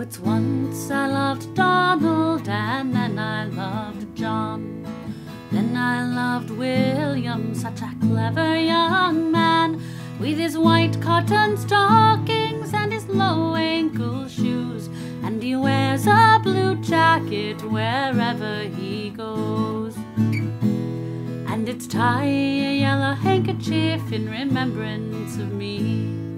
it's once I loved Donald and then I loved John. Then I loved William, such a clever young man, with his white cotton stockings and his low ankle shoes. And he wears a blue jacket wherever he goes. And it's tie a yellow handkerchief in remembrance of me.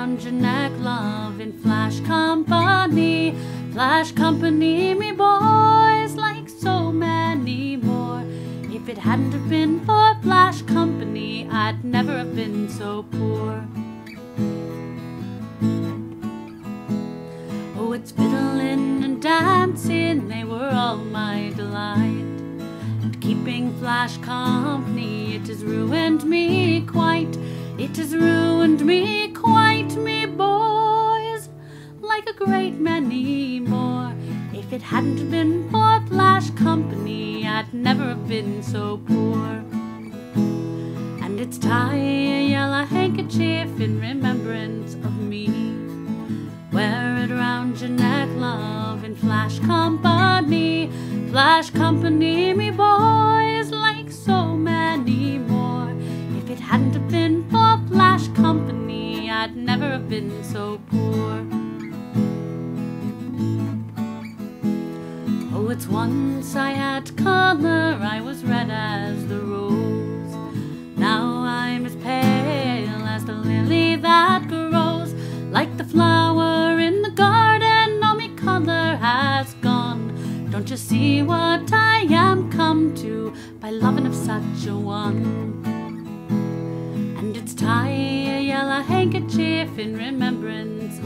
Round your neck, love, in Flash Company. Flash Company, me boys, like so many more. If it hadn't have been for Flash Company, I'd never have been so poor. Oh, it's fiddling and dancing, they were all my delight. And keeping Flash Company, it has ruined me quite. It has ruined me great many more. If it hadn't been for Flash Company, I'd never have been so poor. And it's tie a yellow handkerchief in remembrance of me. Wear it round your neck, love, in Flash Company. Flash Company, me boys, like so many more. If it hadn't been for Flash Company, I'd never have been so poor. It's once I had color, I was red as the rose. Now I'm as pale as the lily that grows, like the flower in the garden. All my color has gone. Don't you see what I am come to by loving of such a one? And it's tie a yellow handkerchief in remembrance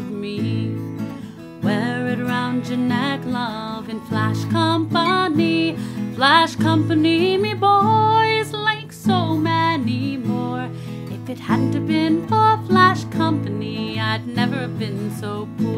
round love, in Flash Company. Flash Company, me boys, like so many more. If it hadn't have been for Flash Company, I'd never have been so poor.